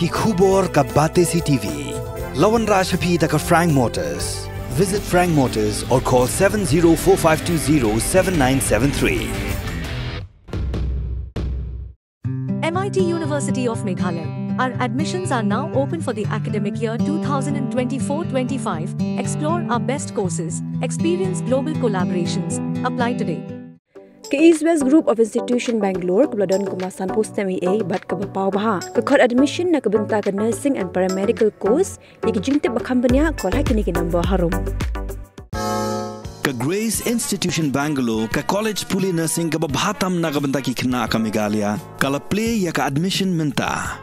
ki khubor ka bate si TV. Lawan Rashaphi ka Frank Motors. Visit Frank Motors or call 7045207973. MIT University of Meghalaya. Our admissions are now open for the academic year 2024-25. Explore our best courses, experience global collaborations. Apply today. Ke East West Group of Institution Bangalore kebeladaan kemasan post MEA bat ke bapau baha ke admission na kebenta ke nursing and paramedical course yang jingtip bakambanya kol hai kini ke number harum. Grace Institution Bangalore ka College Puli Nursing ka babhatam na kabanta ki kna ka Megalia kala play ya ka admission menta.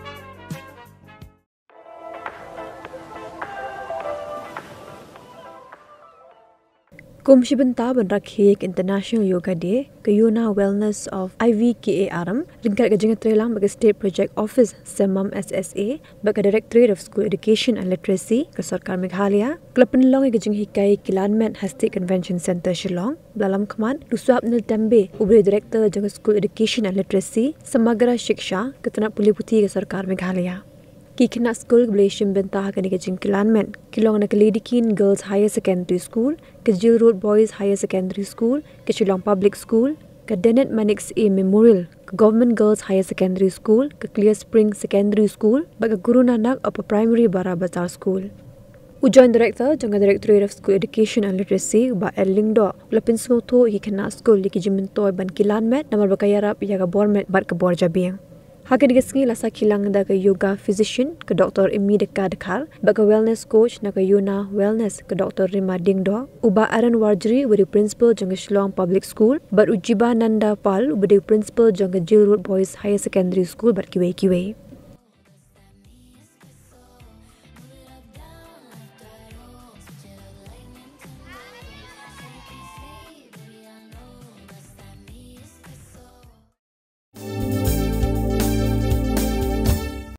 Kum shibenta bandra khek International Yoga Day ke Yona Wellness of IVKA Aram ringkat ke jengat trelang bagi State Project Office Semam SSA bagi Directorate of School Education and Literacy ke Sarkar Meghalaya kelapan long ke jeng hikai Kilanmet Hastik Convention Center Shillong dalam keman Luswab Nil Tembe ubri Director Jengat School Education and Literacy Samagra Shiksha ke Tanah Puli Putih ke Sarkar Meghalaya ki kena school blation bentah kani ke jingkilan men. Kilong na Ladikin Girls Higher Secondary School ke Jill Road Boys Higher Secondary School ke Shillong Public School ke Dennett Mannix A Memorial ke Government Girls Higher Secondary School ke Clear Spring Secondary School bagi Guru Nanak Upper Primary Bara Bazar School. Ujoin Director Jangka Directorate of School Education and Literacy ba Erling Do lapin smoto hi kena school li ki jimentoy ban kilan met namal bakayarap ya ga bormet bat ke bor jabiang Hakan digesengi lasa kilang ke yoga physician ke Dr. Imi Deka Dekar, baka wellness coach na ke Yuna Wellness ke Dr. Rima Dingdo, uba Aaron Warjri ubadi principal jang Shillong Public School, bat Ujiba Nanda Pal ubadi principal jang Jill Road Boys Higher Secondary School bat kiwe kiwe.